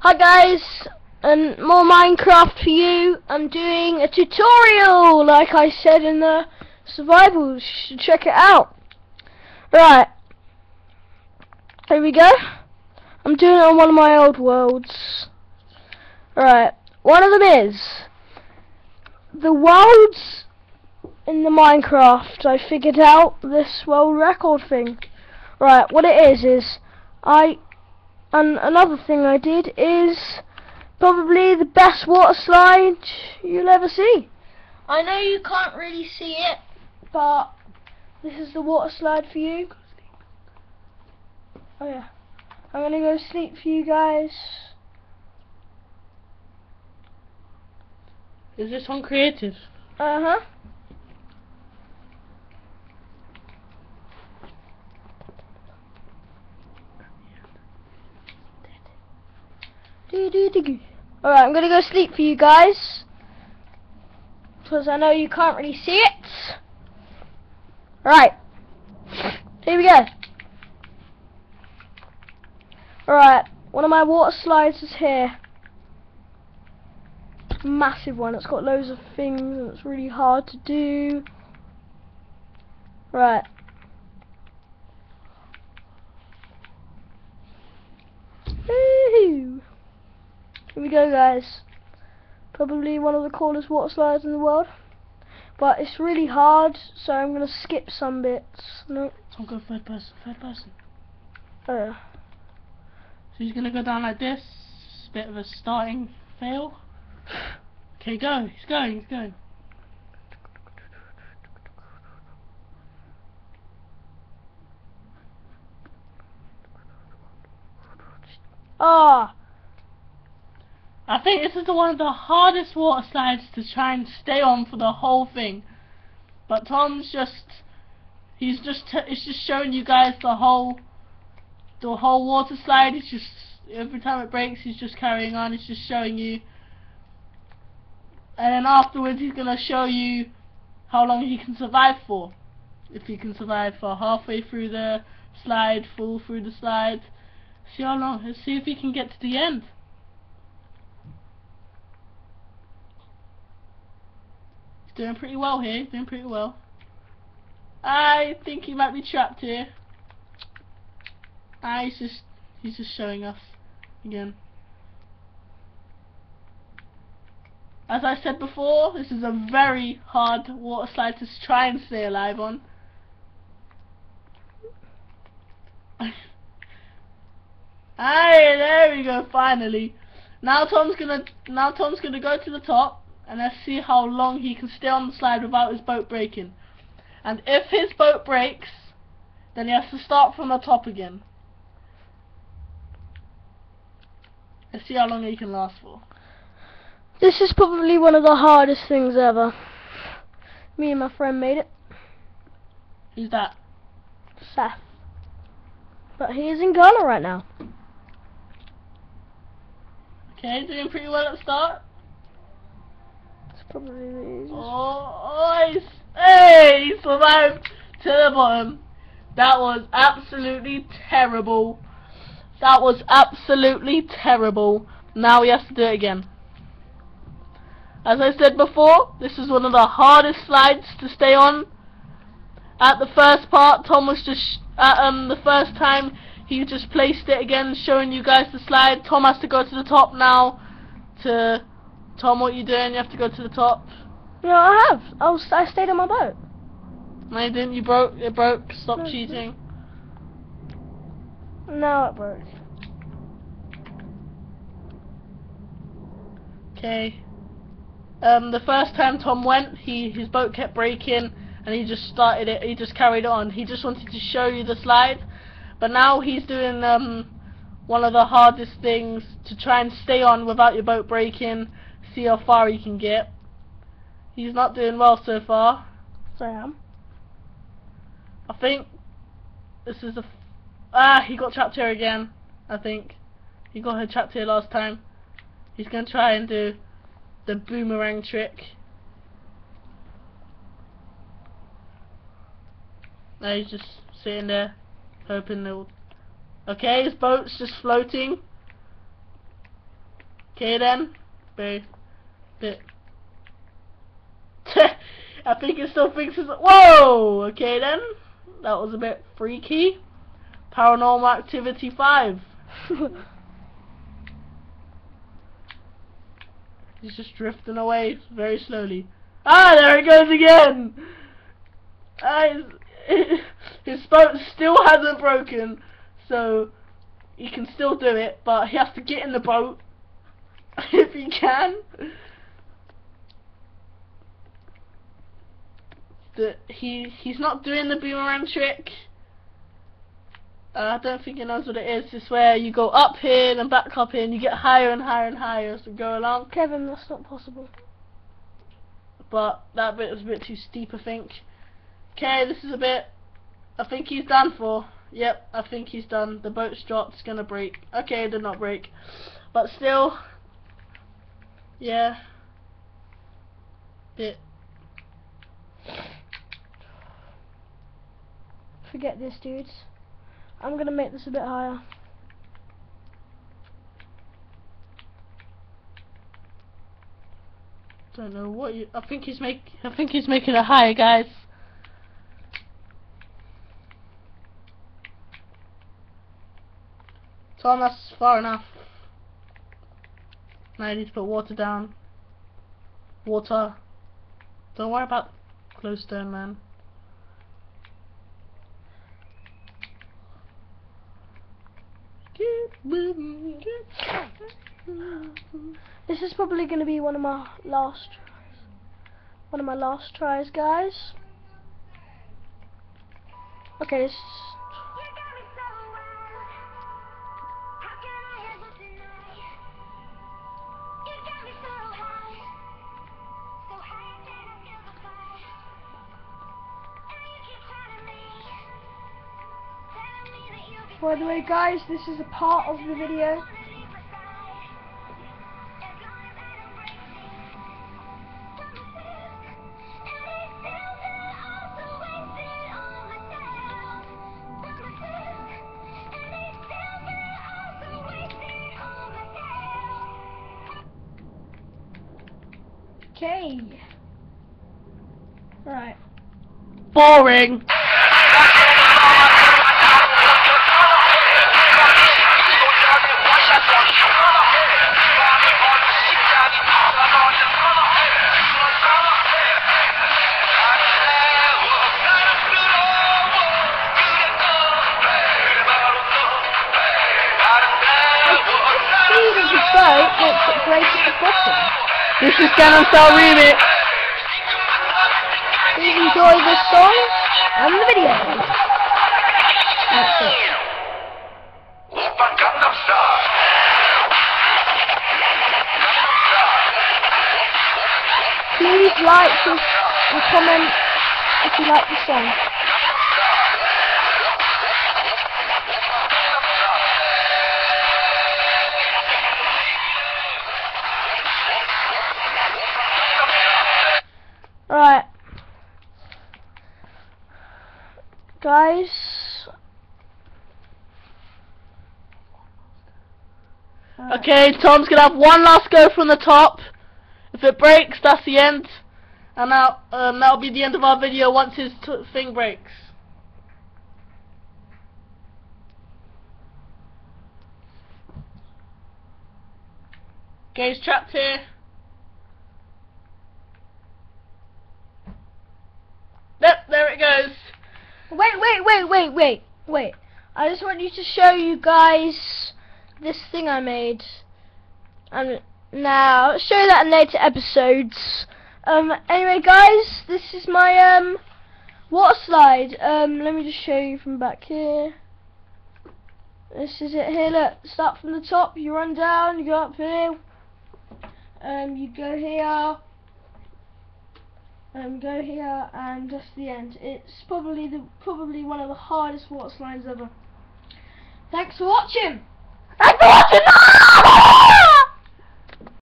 Hi guys, and more Minecraft for you. I'm doing a tutorial, like I said in the survival. You should check it out. Right, here we go. I'm doing it on one of my old worlds. Right, one of them is the worlds in the Minecraft. I figured out this world record thing. Right, what it is is I and another thing I did is probably the best water slide you'll ever see. I know you can't really see it, but this is the water slide for you. Oh yeah. I'm gonna go sleep for you guys. Is this on creative? Uh huh. Alright, I'm gonna go sleep for you guys. Because I know you can't really see it. Alright. Here we go. Alright, one of my water slides is here. Massive one, it's got loads of things and it's really hard to do. Right. Here we go guys. Probably one of the coolest water slides in the world. But it's really hard, so I'm gonna skip some bits. No. Tom, go third person, third person. Oh. So he's gonna go down like this. Bit of a starting fail. Okay, go. He's going, he's going. Ah! I think this is the one of the hardest water slides to try and stay on for the whole thing. But Tom's just, he's just, it's just showing you guys the whole, the whole water slide. It's just, every time it breaks, he's just carrying on. It's just showing you. And then afterwards, he's going to show you how long he can survive for. If he can survive for halfway through the slide, full through the slide. See how long, see if he can get to the end. Doing pretty well here, doing pretty well. I think he might be trapped here. Ah, he's just, he's just showing us again. As I said before, this is a very hard water slide to try and stay alive on. Hey, there we go, finally. Now Tom's gonna, now Tom's gonna go to the top and let's see how long he can stay on the slide without his boat breaking. And if his boat breaks, then he has to start from the top again. Let's see how long he can last for. This is probably one of the hardest things ever. Me and my friend made it. Who's that? Seth. But he is in Ghana right now. Okay, doing pretty well at the start. Probably. Oh, oh hey, he survived to the bottom. That was absolutely terrible. That was absolutely terrible. Now he has to do it again. As I said before, this is one of the hardest slides to stay on. At the first part, Tom was just, at um, the first time, he just placed it again, showing you guys the slide. Tom has to go to the top now to Tom, what are you doing? You have to go to the top. No, I have. I was. I stayed on my boat. No, you didn't. You broke. It broke. Stop No, cheating. No, it broke. Okay. Um, the first time Tom went, he his boat kept breaking, and he just started it. He just carried on. He just wanted to show you the slide, but now he's doing um one of the hardest things to try and stay on without your boat breaking. See how far he can get. He's not doing well so far. Sam. I think this is a f ah he got trapped here again. I think he got her trapped here last time. He's gonna try and do the boomerang trick. Now he's just sitting there hoping they'll. Okay, his boat's just floating. Okay then. Bit. Bit. I think it still thinks it's. Whoa! Okay then. That was a bit freaky. Paranormal Activity 5. He's just drifting away very slowly. Ah, there it goes again! Ah, his, his boat still hasn't broken, so he can still do it, but he has to get in the boat if he can. The, he he's not doing the boomerang trick. Uh, I don't think he knows what it is. It's where you go up here and back up here and you get higher and higher and higher as we go along. Kevin, that's not possible. But that bit was a bit too steep, I think. Okay, this is a bit. I think he's done for. Yep, I think he's done. The boat's dropped. It's gonna break. Okay, it did not break. But still. Yeah. Bit. Forget this, dudes. I'm gonna make this a bit higher. Don't know what you. I think he's make. I think he's making it higher, guys. Tom, that's far enough. Now I need to put water down. Water. Don't worry about glowstone, man. This is probably going to be one of my last. One of my last tries, guys. Okay, By the way guys, this is a part of the video. Okay. Right. Boring. The boat makes it the bottom. This is Gangnam Style Remix. Please enjoy this song and the video. That's it. Please like this and comment if you like the song. Right. Guys. Okay, Tom's gonna have one last go from the top. If it breaks, that's the end. And now, um, that'll be the end of our video once his thing breaks. He's trapped here. Yep, there it goes. Wait, wait, wait, wait, wait, wait. I just want you to show you guys this thing I made. And now, show that in later episodes. Um, anyway, guys, this is my, um, water slide. Um, let me just show you from back here. This is it here, look. Start from the top, you run down, you go up here. Um, you go here. Um, go here and that's the end. It's probably the probably one of the hardest water slides ever. Thanks for watching. Thanks for watching!